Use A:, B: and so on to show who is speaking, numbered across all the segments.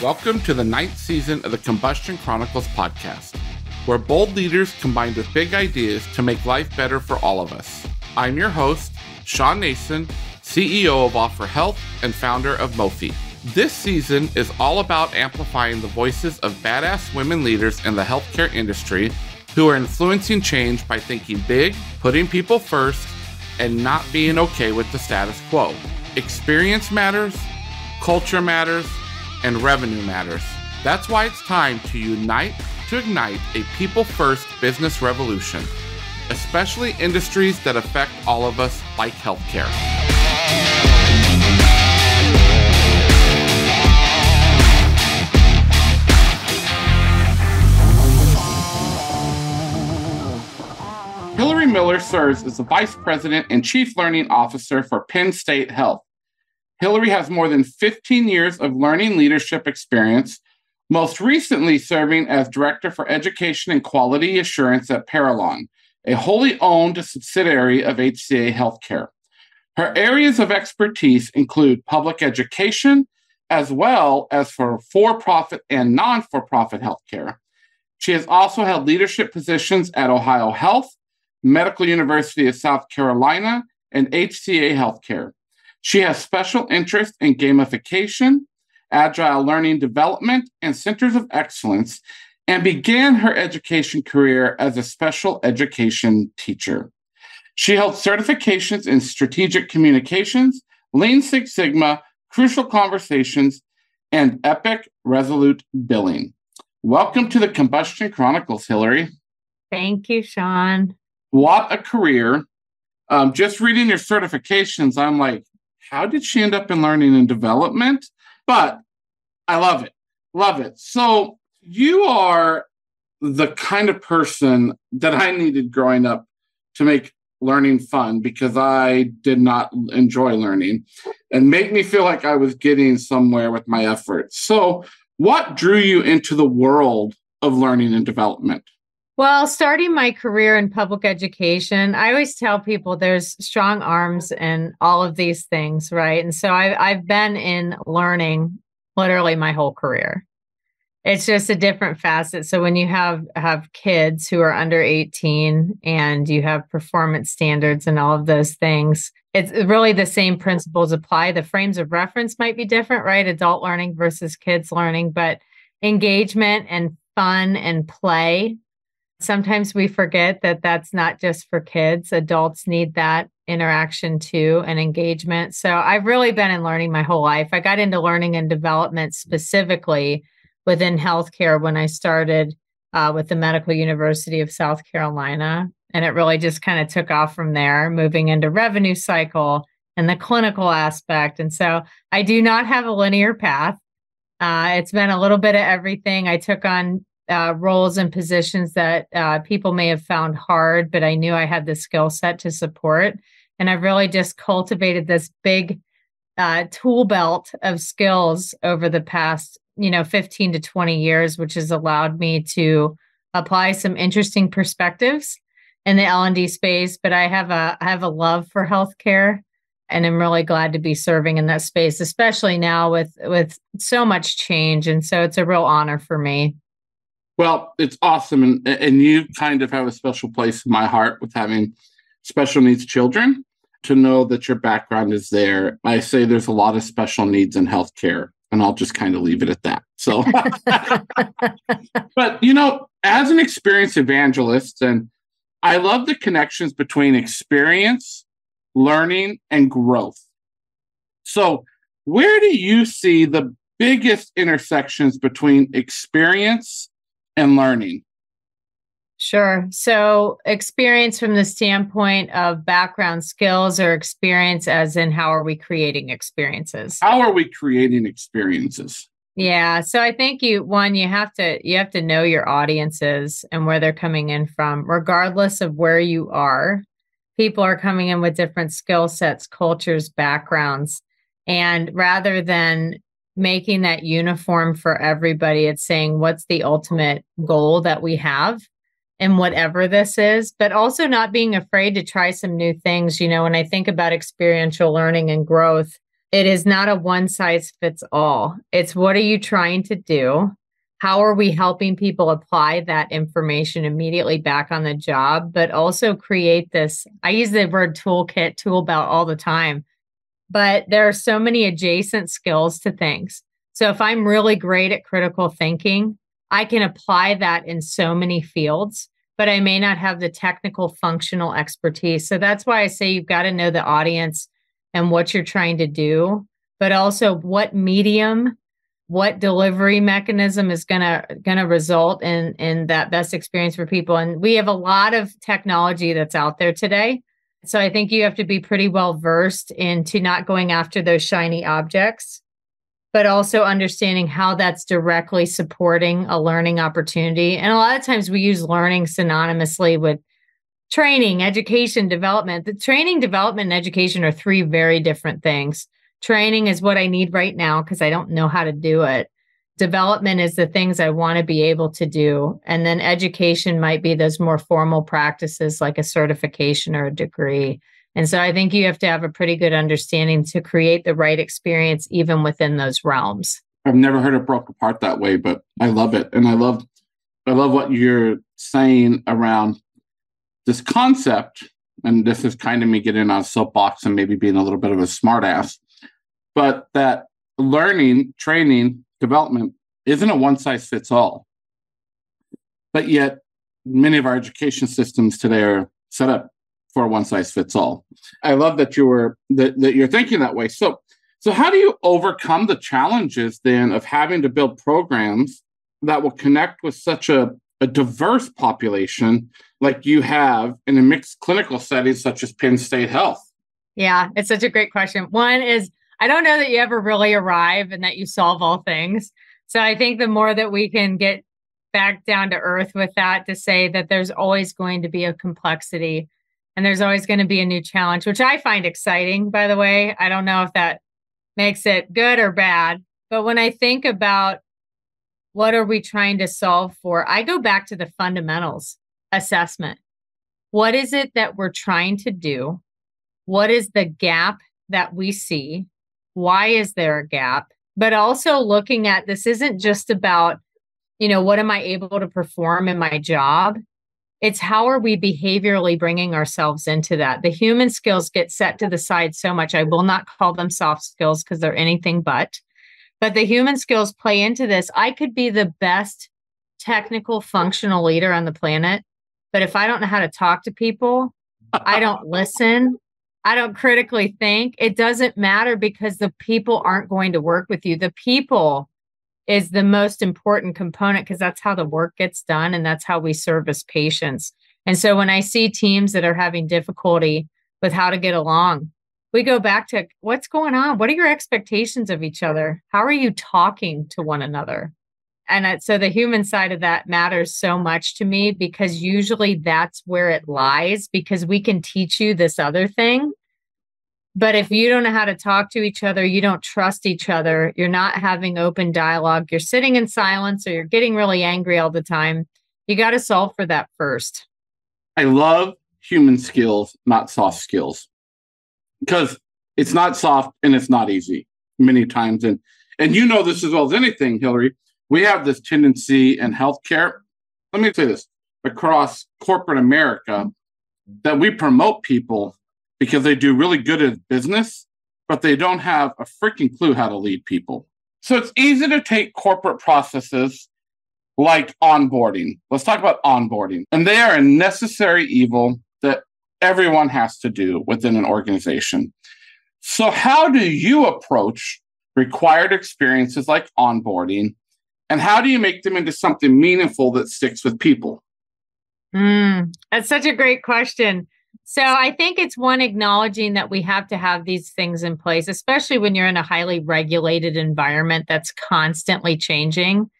A: Welcome to the ninth season of the Combustion Chronicles podcast, where bold leaders combine with big ideas to make life better for all of us. I'm your host, Sean Nason, CEO of Offor Health and founder of Mofi. This season is all about amplifying the voices of badass women leaders in the healthcare industry who are influencing change by thinking big, putting people first, and not being okay with the status quo. Experience matters, culture matters, and revenue matters. That's why it's time to unite to ignite a people first business revolution, especially industries that affect all of us, like healthcare. Hillary Miller serves as the Vice President and Chief Learning Officer for Penn State Health. Hillary has more than 15 years of learning leadership experience, most recently serving as Director for Education and Quality Assurance at Parallon, a wholly owned subsidiary of HCA Healthcare. Her areas of expertise include public education, as well as for for profit and non for profit healthcare. She has also held leadership positions at Ohio Health, Medical University of South Carolina, and HCA Healthcare. She has special interest in gamification, agile learning development, and centers of excellence, and began her education career as a special education teacher. She held certifications in strategic communications, Lean Six Sigma, Crucial Conversations, and Epic Resolute Billing. Welcome to the Combustion Chronicles, Hillary.
B: Thank you, Sean.
A: What a career. Um, just reading your certifications, I'm like, how did she end up in learning and development? But I love it. Love it. So you are the kind of person that I needed growing up to make learning fun because I did not enjoy learning and make me feel like I was getting somewhere with my efforts. So, what drew you into the world of learning and development?
B: Well, starting my career in public education, I always tell people there's strong arms in all of these things, right? And so I've, I've been in learning literally my whole career. It's just a different facet. So when you have have kids who are under 18 and you have performance standards and all of those things, it's really the same principles apply. The frames of reference might be different, right? Adult learning versus kids learning, but engagement and fun and play sometimes we forget that that's not just for kids. Adults need that interaction too and engagement. So I've really been in learning my whole life. I got into learning and development specifically within healthcare when I started uh, with the Medical University of South Carolina. And it really just kind of took off from there, moving into revenue cycle and the clinical aspect. And so I do not have a linear path. Uh, it's been a little bit of everything. I took on uh, roles and positions that uh, people may have found hard, but I knew I had the skill set to support. And I've really just cultivated this big uh, tool belt of skills over the past, you know, 15 to 20 years, which has allowed me to apply some interesting perspectives in the L&D space. But I have a I have a love for healthcare and I'm really glad to be serving in that space, especially now with with so much change. And so it's a real honor for me.
A: Well, it's awesome. And, and you kind of have a special place in my heart with having special needs children to know that your background is there. I say there's a lot of special needs in healthcare, and I'll just kind of leave it at that. So, but you know, as an experienced evangelist, and I love the connections between experience, learning, and growth. So, where do you see the biggest intersections between experience and learning?
B: Sure. So, experience from the standpoint of background skills or experience, as in how are we creating experiences?
A: How are we creating experiences?
B: Yeah. So I think you one you have to you have to know your audiences and where they're coming in from regardless of where you are. People are coming in with different skill sets, cultures, backgrounds. And rather than making that uniform for everybody. It's saying what's the ultimate goal that we have and whatever this is, but also not being afraid to try some new things. You know, when I think about experiential learning and growth, it is not a one size fits all. It's what are you trying to do? How are we helping people apply that information immediately back on the job, but also create this? I use the word toolkit, tool belt all the time, but there are so many adjacent skills to things. So if I'm really great at critical thinking, I can apply that in so many fields, but I may not have the technical functional expertise. So that's why I say you've got to know the audience and what you're trying to do, but also what medium, what delivery mechanism is gonna gonna result in in that best experience for people. And we have a lot of technology that's out there today. So I think you have to be pretty well versed into not going after those shiny objects, but also understanding how that's directly supporting a learning opportunity. And a lot of times we use learning synonymously with training, education, development. The training, development, and education are three very different things. Training is what I need right now because I don't know how to do it. Development is the things I want to be able to do. And then education might be those more formal practices like a certification or a degree. And so I think you have to have a pretty good understanding to create the right experience even within those realms.
A: I've never heard it broke apart that way, but I love it. And I love I love what you're saying around this concept, and this is kind of me getting on soapbox and maybe being a little bit of a smartass, but that learning, training, development isn't a one size fits all. But yet, many of our education systems today are set up for one size fits all. I love that you were that, that you're thinking that way. So, so how do you overcome the challenges then of having to build programs that will connect with such a, a diverse population like you have in a mixed clinical setting such as Penn State Health?
B: Yeah, it's such a great question. One is I don't know that you ever really arrive and that you solve all things. So I think the more that we can get back down to earth with that to say that there's always going to be a complexity and there's always going to be a new challenge, which I find exciting, by the way. I don't know if that makes it good or bad. But when I think about what are we trying to solve for, I go back to the fundamentals assessment. What is it that we're trying to do? What is the gap that we see? Why is there a gap? But also looking at this isn't just about, you know, what am I able to perform in my job? It's how are we behaviorally bringing ourselves into that? The human skills get set to the side so much. I will not call them soft skills because they're anything but. But the human skills play into this. I could be the best technical functional leader on the planet, but if I don't know how to talk to people, I don't listen, I don't critically think, it doesn't matter because the people aren't going to work with you. The people is the most important component because that's how the work gets done and that's how we service patients. And so when I see teams that are having difficulty with how to get along, we go back to what's going on? What are your expectations of each other? How are you talking to one another? And so the human side of that matters so much to me because usually that's where it lies because we can teach you this other thing. But if you don't know how to talk to each other, you don't trust each other, you're not having open dialogue, you're sitting in silence or you're getting really angry all the time, you got to solve for that first.
A: I love human skills, not soft skills, because it's not soft and it's not easy many times. And and you know this as well as anything, Hillary we have this tendency in healthcare. Let me say this across corporate America that we promote people because they do really good at business, but they don't have a freaking clue how to lead people. So it's easy to take corporate processes like onboarding. Let's talk about onboarding. And they are a necessary evil that everyone has to do within an organization. So, how do you approach required experiences like onboarding and how do you make them into something meaningful that sticks with people?
B: Mm, that's such a great question. So I think it's one acknowledging that we have to have these things in place, especially when you're in a highly regulated environment that's constantly changing.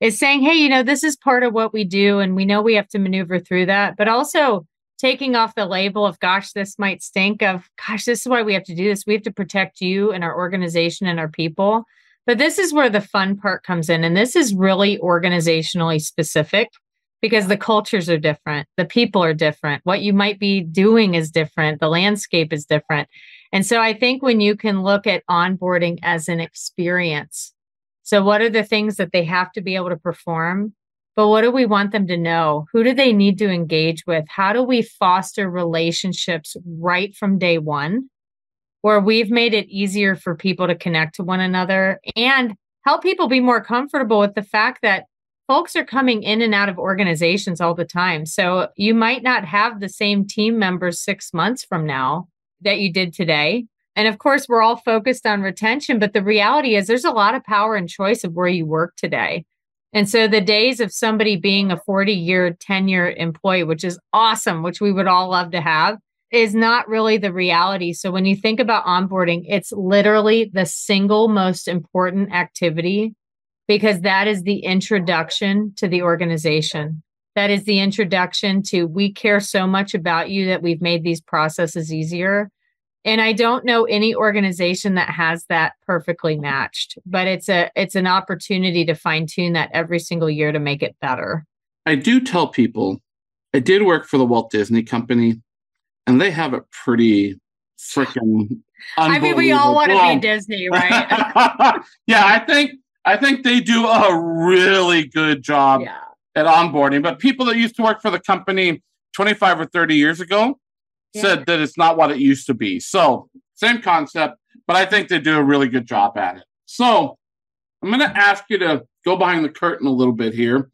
B: Is saying, hey, you know, this is part of what we do, and we know we have to maneuver through that, but also taking off the label of, gosh, this might stink, of, gosh, this is why we have to do this. We have to protect you and our organization and our people. But this is where the fun part comes in. And this is really organizationally specific because the cultures are different, the people are different, what you might be doing is different, the landscape is different. And so I think when you can look at onboarding as an experience, so what are the things that they have to be able to perform? But what do we want them to know? Who do they need to engage with? How do we foster relationships right from day one, where we've made it easier for people to connect to one another and help people be more comfortable with the fact that folks are coming in and out of organizations all the time. So you might not have the same team members six months from now that you did today. And of course, we're all focused on retention, but the reality is there's a lot of power and choice of where you work today. And so the days of somebody being a 40 year tenure employee, which is awesome, which we would all love to have, is not really the reality. So when you think about onboarding, it's literally the single most important activity because that is the introduction to the organization. That is the introduction to we care so much about you that we've made these processes easier. And I don't know any organization that has that perfectly matched, but it's a it's an opportunity to fine tune that every single year to make it better.
A: I do tell people I did work for the Walt Disney Company and they have a pretty freaking
B: I mean we all want to be Disney, right?
A: yeah, I think I think they do a really good job yeah. at onboarding. But people that used to work for the company 25 or 30 years ago yeah. said that it's not what it used to be. So, same concept, but I think they do a really good job at it. So, I'm going to ask you to go behind the curtain a little bit here.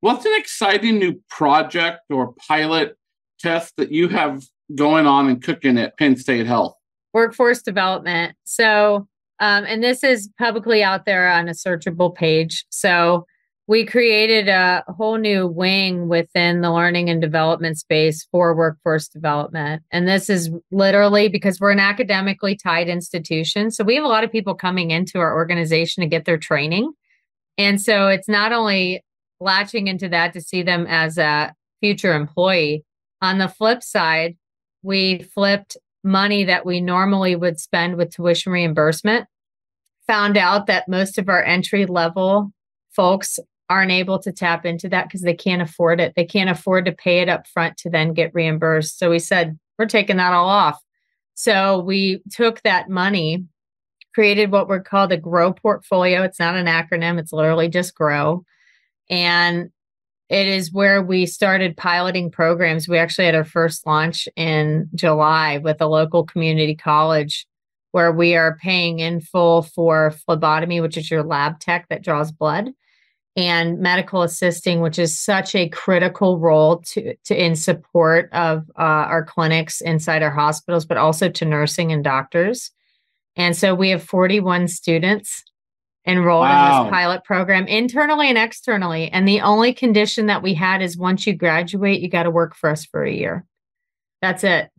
A: What's an exciting new project or pilot test that you have going on and cooking at Penn State Health?
B: Workforce development. So, um, and this is publicly out there on a searchable page. So we created a whole new wing within the learning and development space for workforce development. And this is literally because we're an academically tied institution. So we have a lot of people coming into our organization to get their training. And so it's not only latching into that to see them as a future employee. On the flip side, we flipped money that we normally would spend with tuition reimbursement. Found out that most of our entry level folks aren't able to tap into that because they can't afford it. They can't afford to pay it up front to then get reimbursed. So we said, we're taking that all off. So we took that money, created what we're called a grow portfolio. It's not an acronym, it's literally just grow. And it is where we started piloting programs. We actually had our first launch in July with a local community college where we are paying in full for phlebotomy, which is your lab tech that draws blood, and medical assisting, which is such a critical role to, to in support of uh, our clinics inside our hospitals, but also to nursing and doctors. And so we have 41 students enrolled wow. in this pilot program internally and externally. And the only condition that we had is once you graduate, you got to work for us for a year. That's it.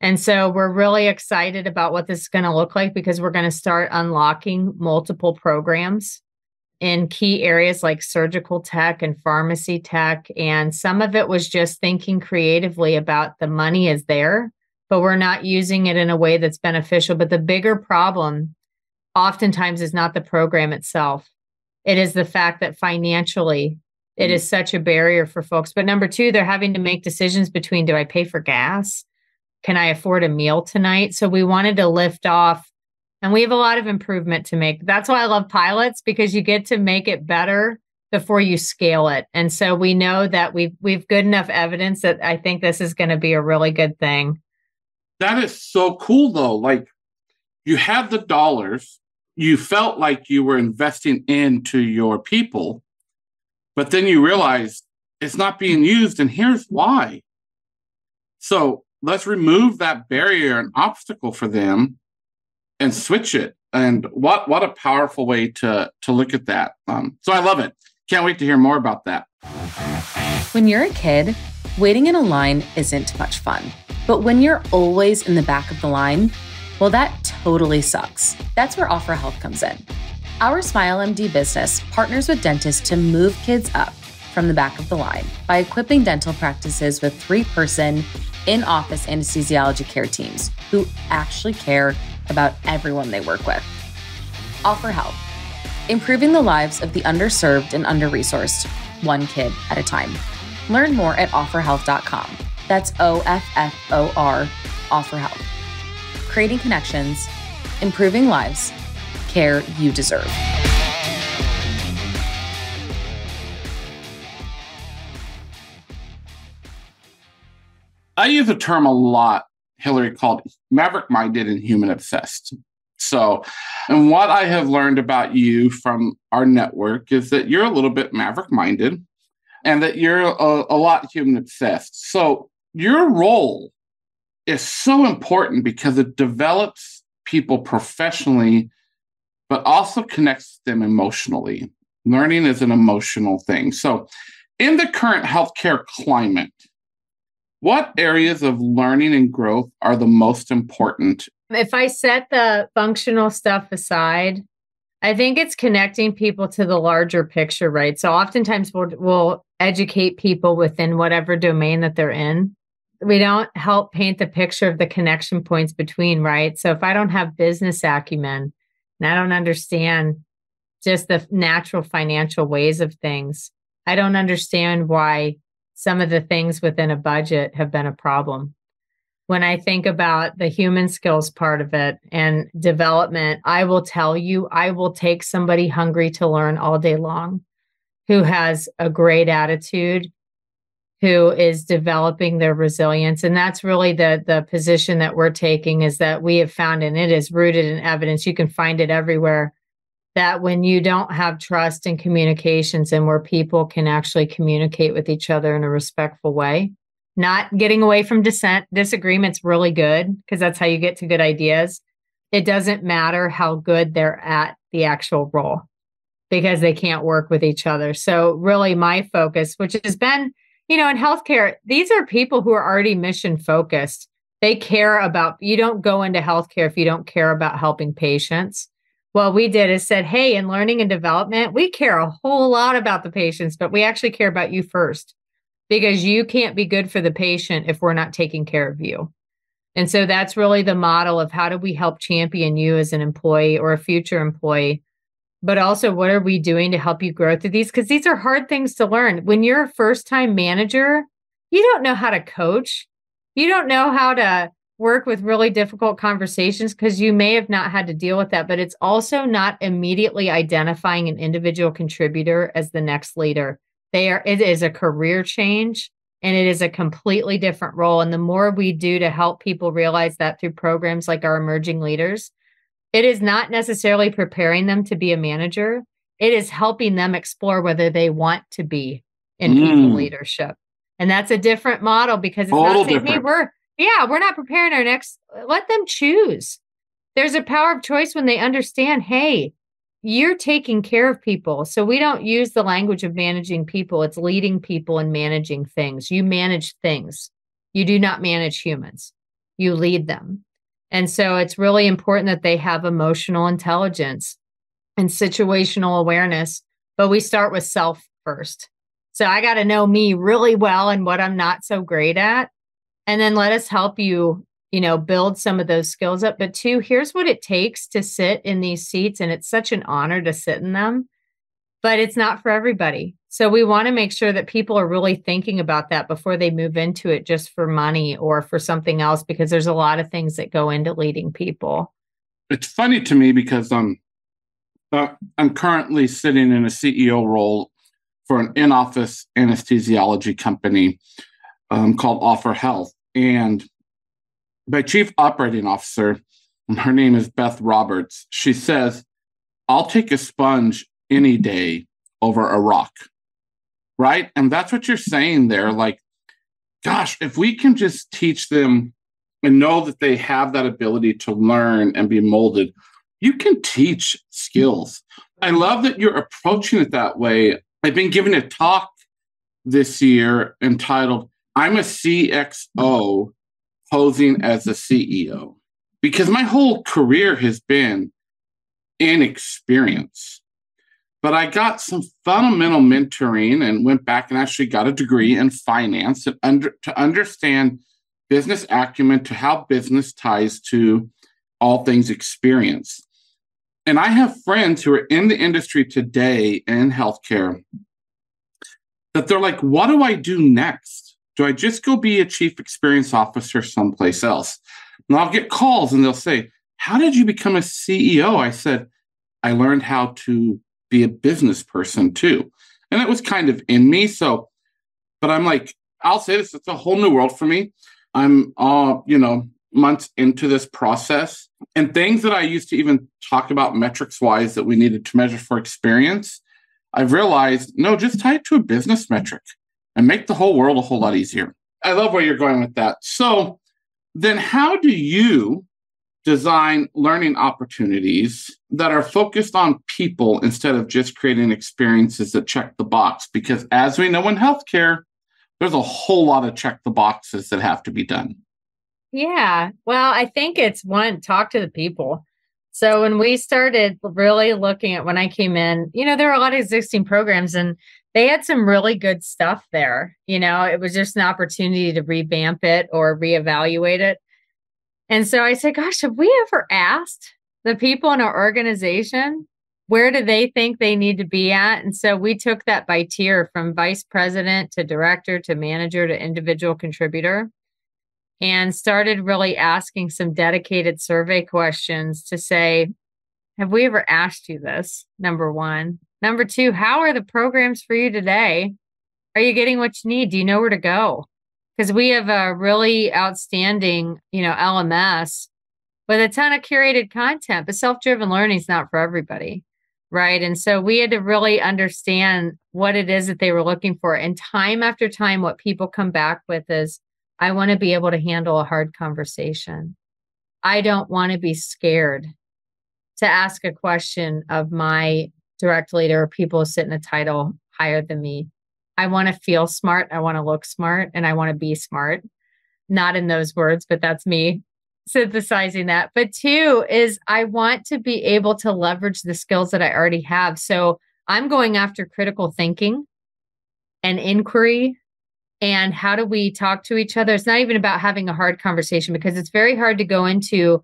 B: And so we're really excited about what this is going to look like because we're going to start unlocking multiple programs in key areas like surgical tech and pharmacy tech. And some of it was just thinking creatively about the money is there, but we're not using it in a way that's beneficial. But the bigger problem oftentimes is not the program itself. It is the fact that financially it is mm. such a barrier for folks. But number two, they're having to make decisions between do I pay for gas? Can I afford a meal tonight? So we wanted to lift off and we have a lot of improvement to make. That's why I love pilots because you get to make it better before you scale it. And so we know that we've we've good enough evidence that I think this is going to be a really good thing.
A: That is so cool though. Like you have the dollars, you felt like you were investing into your people, but then you realized it's not being used and here's why. So let's remove that barrier and obstacle for them and switch it. And what what a powerful way to to look at that. Um, so I love it. Can't wait to hear more about that.
C: When you're a kid, waiting in a line isn't much fun. But when you're always in the back of the line, well, that totally sucks. That's where Offor Health comes in. Our Smile MD business partners with dentists to move kids up from the back of the line by equipping dental practices with three person in office anesthesiology care teams who actually care about everyone they work with. Offor Health, improving the lives of the underserved and under resourced, one kid at a time. Learn more at offorhealth.com. That's O F F O R, Offor Health. Creating connections, improving lives, care you deserve.
A: I use a term a lot, Hillary, called maverick minded and human obsessed. So, and what I have learned about you from our network is that you're a little bit maverick minded and that you're a, a lot human obsessed. So, your role is so important because it develops people professionally, but also connects them emotionally. Learning is an emotional thing. So, in the current healthcare climate, what areas of learning and growth are the most important?
B: If I set the functional stuff aside, I think it's connecting people to the larger picture, right? So oftentimes we'll, we'll educate people within whatever domain that they're in. We don't help paint the picture of the connection points between, right? So if I don't have business acumen and I don't understand just the natural financial ways of things, I don't understand why some of the things within a budget have been a problem. When I think about the human skills part of it and development, I will tell you, I will take somebody hungry to learn all day long who has a great attitude, who is developing their resilience. And that's really the, the position that we're taking is that we have found, and it is rooted in evidence. You can find it everywhere that when you don't have trust and communications and where people can actually communicate with each other in a respectful way, not getting away from dissent, disagreement's really good because that's how you get to good ideas. It doesn't matter how good they're at the actual role because they can't work with each other. So, really, my focus, which has been, you know, in healthcare, these are people who are already mission focused. They care about, you don't go into healthcare if you don't care about helping patients what we did is said, hey, in learning and development, we care a whole lot about the patients, but we actually care about you first because you can't be good for the patient if we're not taking care of you. And so that's really the model of how do we help champion you as an employee or a future employee, but also what are we doing to help you grow through these? Because these are hard things to learn. When you're a first time manager, you don't know how to coach, you don't know how to work with really difficult conversations because you may have not had to deal with that, but it's also not immediately identifying an individual contributor as the next leader. They are it is a career change and it is a completely different role. And the more we do to help people realize that through programs like our emerging leaders, it is not necessarily preparing them to be a manager. It is helping them explore whether they want to be in mm. people leadership. And that's a different model because it's not saying, different. hey, we're yeah, we're not preparing our next. Let them choose. There's a power of choice when they understand, hey, you're taking care of people. So we don't use the language of managing people, it's leading people and managing things. You manage things, you do not manage humans, you lead them. And so it's really important that they have emotional intelligence and situational awareness. But we start with self first. So I got to know me really well and what I'm not so great at and then let us help you you know build some of those skills up but two here's what it takes to sit in these seats and it's such an honor to sit in them but it's not for everybody so we want to make sure that people are really thinking about that before they move into it just for money or for something else because there's a lot of things that go into leading people
A: it's funny to me because i'm uh, i'm currently sitting in a ceo role for an in-office anesthesiology company um, called Offor Health and my chief operating officer, her name is Beth Roberts, she says, I'll take a sponge any day over a rock. Right. And that's what you're saying there. Like, gosh, if we can just teach them and know that they have that ability to learn and be molded, you can teach skills. I love that you're approaching it that way. I've been giving a talk this year entitled I'm a CXO posing as a CEO because my whole career has been in experience. But I got some fundamental mentoring and went back and actually got a degree in finance and under, to understand business acumen to how business ties to all things experience. And I have friends who are in the industry today in healthcare that they're like, what do I do next? Do I just go be a chief experience officer someplace else? And I'll get calls and they'll say, How did you become a CEO? I said, I learned how to be a business person too. And it was kind of in me. So, but I'm like, I'll say this, it's a whole new world for me. I'm, uh, you know, months into this process and things that I used to even talk about metrics wise that we needed to measure for experience. I've realized, no, just tie it to a business metric and make the whole world a whole lot easier. I love where you're going with that. So, then how do you design learning opportunities that are focused on people instead of just creating experiences that check the box? Because as we know in healthcare, there's a whole lot of check the boxes that have to be done.
B: Yeah. Well, I think it's one, talk to the people. So when we started really looking at when I came in, you know, there are a lot of existing programs and they had some really good stuff there. You know, it was just an opportunity to revamp it or reevaluate it. And so I said, gosh, have we ever asked the people in our organization where do they think they need to be at? And so we took that by tier from vice president to director to manager to individual contributor and started really asking some dedicated survey questions to say, have we ever asked you this? Number one. Number two, how are the programs for you today? Are you getting what you need? Do you know where to go? Because we have a really outstanding, you know, LMS with a ton of curated content, but self-driven learning is not for everybody. Right. And so we had to really understand what it is that they were looking for. And time after time, what people come back with is, I want to be able to handle a hard conversation. I don't want to be scared to ask a question of my direct leader or people who sit in a title higher than me. I want to feel smart. I want to look smart and I want to be smart. Not in those words, but that's me synthesizing that. But two is I want to be able to leverage the skills that I already have. So I'm going after critical thinking and inquiry and how do we talk to each other. It's not even about having a hard conversation because it's very hard to go into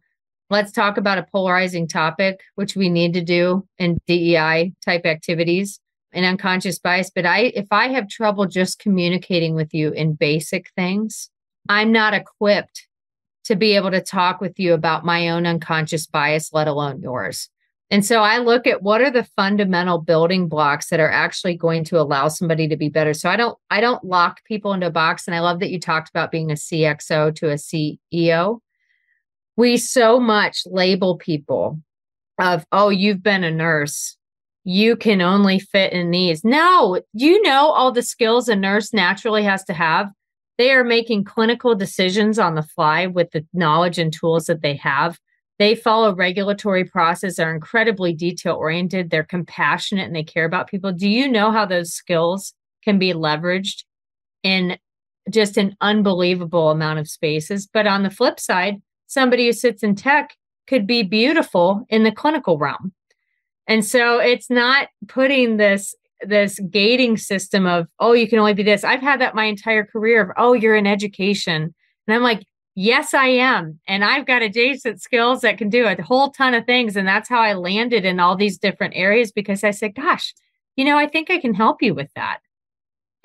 B: let's talk about a polarizing topic, which we need to do in DEI type activities and unconscious bias. But I if I have trouble just communicating with you in basic things, I'm not equipped to be able to talk with you about my own unconscious bias, let alone yours. And so I look at what are the fundamental building blocks that are actually going to allow somebody to be better. So I don't I don't lock people into a box and I love that you talked about being a CXO to a CEO. We so much label people of oh you've been a nurse. You can only fit in these. No, you know all the skills a nurse naturally has to have they are making clinical decisions on the fly with the knowledge and tools that they have. They follow regulatory process, are incredibly detail oriented, they're compassionate and they care about people. Do you know how those skills can be leveraged in just an unbelievable amount of spaces? But on the flip side, somebody who sits in tech could be beautiful in the clinical realm. And so it's not putting this this gating system of oh you can only be this. I've had that my entire career of oh you're in education. And i'm like yes i am. And i've got adjacent skills that can do a whole ton of things. And that's how i landed in all these different areas because i said gosh you know i think i can help you with that.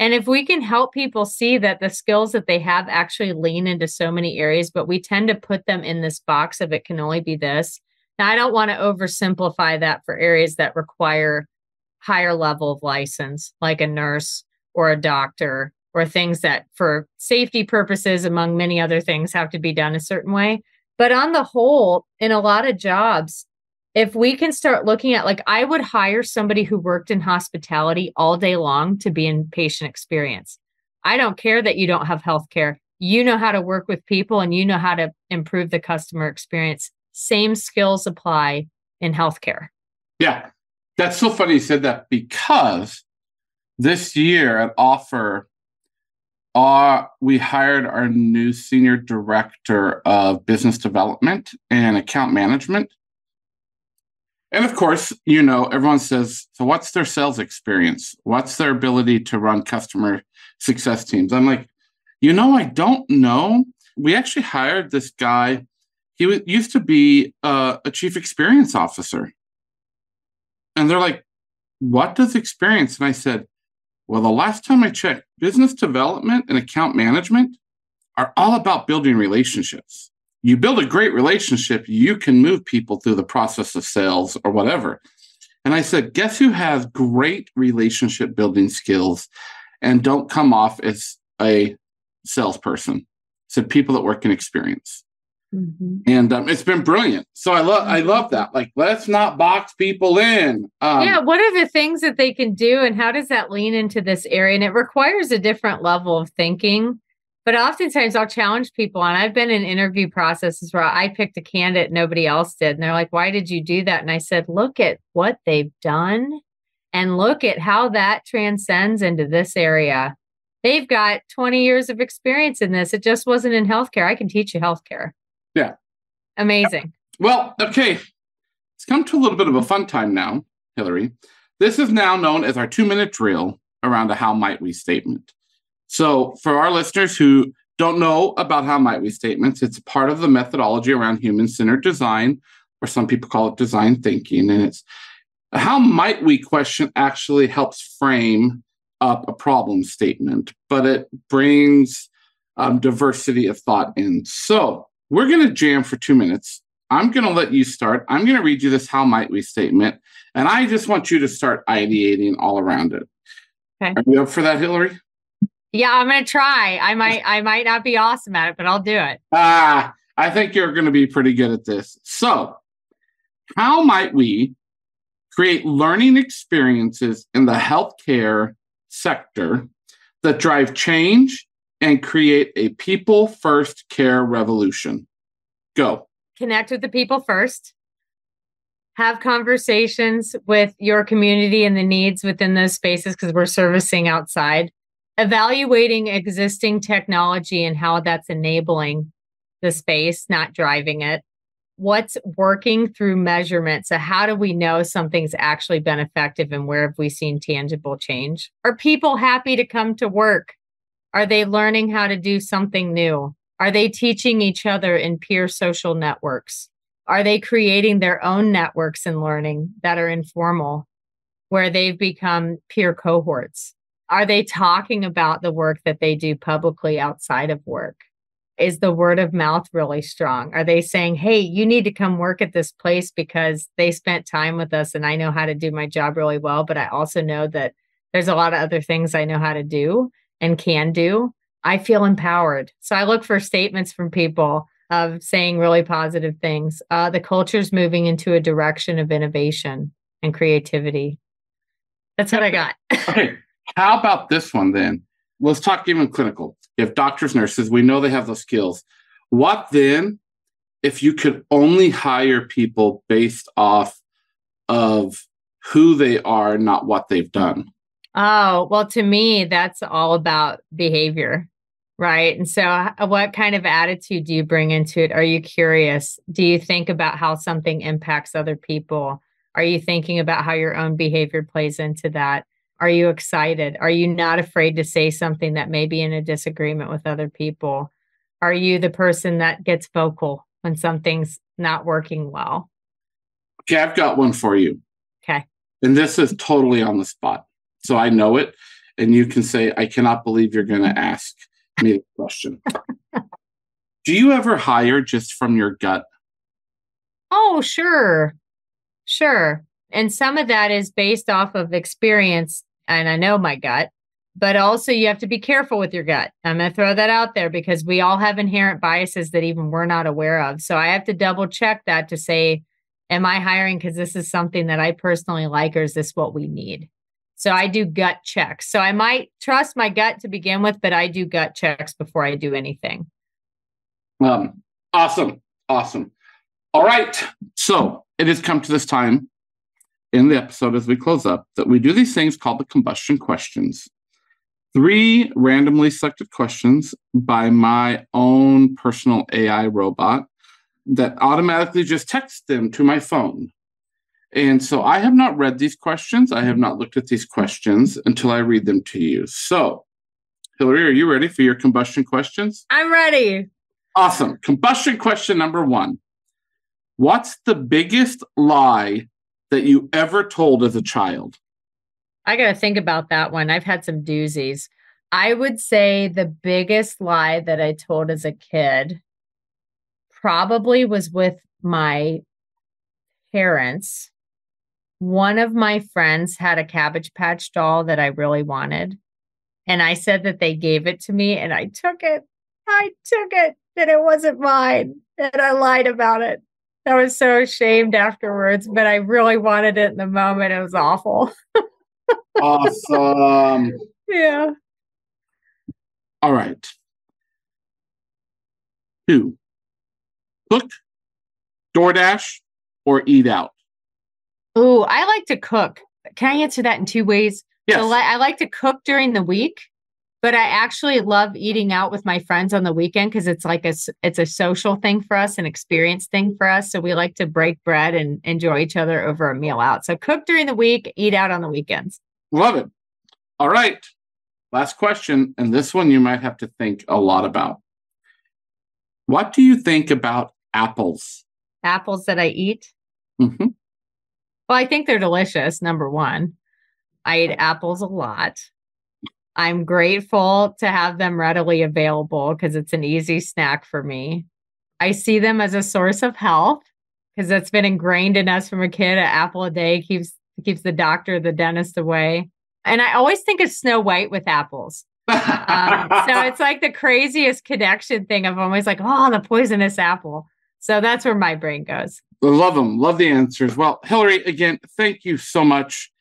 B: And if we can help people see that the skills that they have actually lean into so many areas but we tend to put them in this box of it can only be this now i don't want to oversimplify that for areas that require higher level of license, like a nurse or a doctor, or things that, for safety purposes, among many other things, have to be done a certain way. But on the whole, in a lot of jobs, if we can start looking at, like, I would hire somebody who worked in hospitality all day long to be in patient experience. I don't care that you don't have health care. You know how to work with people and you know how to improve the customer experience. Same skills apply in healthcare.
A: Yeah. That's so funny you said that because this year at Offor, uh, we hired our new senior director of business development and account management. And of course, you know, everyone says, so what's their sales experience? What's their ability to run customer success teams? I'm like, you know, I don't know. We actually hired this guy. He was, used to be uh, a chief experience officer. And they're like, what does experience? And I said, well, the last time I checked, business development and account management are all about building relationships. you build a great relationship, you can move people through the process of sales or whatever. And I said, guess who has great relationship building skills and don't come off as a salesperson? So people that work in experience. Mm-hmm. And um, it's been brilliant. So I love I love that. Like, let's not box people in.
B: Um, yeah. What are the things that they can do, and how does that lean into this area? And it requires a different level of thinking. But oftentimes I'll challenge people, and I've been in interview processes where I picked a candidate nobody else did, and they're like, "Why did you do that?" And I said, "Look at what they've done, and look at how that transcends into this area." They've got 20 years of experience in this. It just wasn't in healthcare. I can teach you healthcare.
A: Yeah.
B: Amazing.
A: Well, okay. It's come to a little bit of a fun time now, Hillary. This is now known as our two minute drill around a how might we statement. So, for our listeners who don't know about how might we statements, it's part of the methodology around human centered design, or some people call it design thinking. And it's how might we question actually helps frame up a problem statement, but it brings um, diversity of thought in. So, we're going to jam for two minutes. I'm going to let you start. I'm going to read you this how might we statement, and I just want you to start ideating all around it. Okay. Are you up for that, Hillary?
B: Yeah, I'm going to try. I might I might not be awesome at it, but I'll do it.
A: Ah, I think you're going to be pretty good at this. So, how might we create learning experiences in the healthcare sector that drive change and create a people first care revolution. Go.
B: Connect with the people first. Have conversations with your community and the needs within those spaces because we're servicing outside. Evaluating existing technology and how that's enabling the space, not driving it. What's working through measurement? So, how do we know something's actually been effective and where have we seen tangible change? Are people happy to come to work? Are they learning how to do something new? Are they teaching each other in peer social networks? Are they creating their own networks and learning that are informal, where they've become peer cohorts? Are they talking about the work that they do publicly outside of work? Is the word of mouth really strong? Are they saying, hey, you need to come work at this place because they spent time with us and I know how to do my job really well, but I also know that there's a lot of other things I know how to do and can do, I feel empowered. So I look for statements from people of saying really positive things. Uh, the is moving into a direction of innovation and creativity. That's what I got.
A: okay. How about this one then? Let's talk even clinical. If doctors, nurses, we know they have those skills. What then if you could only hire people based off of who they are, not what they've done?
B: Oh, well, to me, that's all about behavior, right? And so, uh, what kind of attitude do you bring into it? Are you curious? Do you think about how something impacts other people? Are you thinking about how your own behavior plays into that? Are you excited? Are you not afraid to say something that may be in a disagreement with other people? Are you the person that gets vocal when something's not working well?
A: Okay, I've got one for you.
B: Okay.
A: And this is totally on the spot. So I know it. And you can say, I cannot believe you're going to ask me the question. Do you ever hire just from your gut?
B: Oh, sure. Sure. And some of that is based off of experience. And I know my gut, but also you have to be careful with your gut. I'm going to throw that out there because we all have inherent biases that even we're not aware of. So I have to double check that to say, am I hiring because this is something that I personally like, or is this what we need? So I do gut checks. So I might trust my gut to begin with, but I do gut checks before I do anything.
A: Um, awesome. Awesome. All right. So it has come to this time in the episode as we close up that we do these things called the combustion questions. Three randomly selected questions by my own personal AI robot that automatically just texts them to my phone. And so I have not read these questions. I have not looked at these questions until I read them to you. So, Hillary, are you ready for your combustion questions?
B: I'm ready.
A: Awesome. Combustion question number one What's the biggest lie that you ever told as a child?
B: I got to think about that one. I've had some doozies. I would say the biggest lie that I told as a kid probably was with my parents. One of my friends had a Cabbage Patch doll that I really wanted. And I said that they gave it to me and I took it. I took it and it wasn't mine. And I lied about it. I was so ashamed afterwards, but I really wanted it in the moment. It was awful.
A: awesome.
B: Yeah.
A: All right. Two. Cook, DoorDash, or eat out?
B: Ooh, I like to cook. Can I answer that in two ways?
A: Yes.
B: So I like to cook during the week, but I actually love eating out with my friends on the weekend because it's like a it's a social thing for us, an experience thing for us. So we like to break bread and enjoy each other over a meal out. So cook during the week, eat out on the weekends.
A: Love it. All right. Last question, and this one you might have to think a lot about. What do you think about apples?
B: Apples that I eat?
A: Mm-hmm.
B: Well, I think they're delicious, number one. I eat apples a lot. I'm grateful to have them readily available because it's an easy snack for me. I see them as a source of health because that's been ingrained in us from a kid. An apple a day keeps keeps the doctor, the dentist away. And I always think of Snow White with apples. um, so it's like the craziest connection thing of always like, oh, the poisonous apple. So that's where my brain goes.
A: Love them. Love the answers. Well, Hillary, again, thank you so much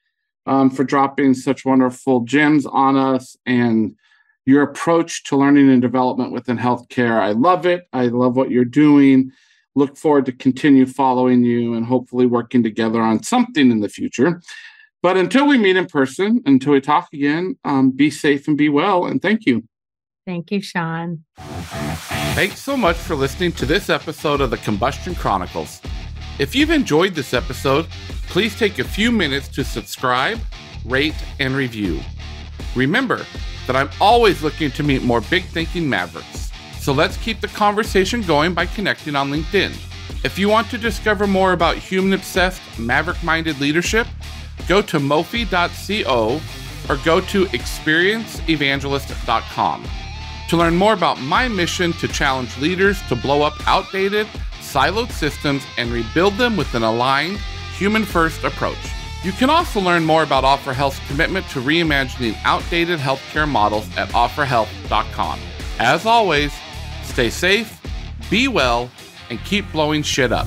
A: um, for dropping such wonderful gems on us and your approach to learning and development within healthcare. I love it. I love what you're doing. Look forward to continue following you and hopefully working together on something in the future. But until we meet in person, until we talk again, um, be safe and be well. And thank you.
B: Thank you, Sean.
A: Thanks so much for listening to this episode of the Combustion Chronicles. If you've enjoyed this episode, please take a few minutes to subscribe, rate, and review. Remember that I'm always looking to meet more big thinking mavericks. So let's keep the conversation going by connecting on LinkedIn. If you want to discover more about human obsessed, maverick minded leadership, go to mofi.co or go to experienceevangelist.com to learn more about my mission to challenge leaders to blow up outdated, siloed systems and rebuild them with an aligned, human first approach. You can also learn more about Offor Health's commitment to reimagining outdated healthcare models at offorhealth.com. As always, stay safe, be well, and keep blowing shit up.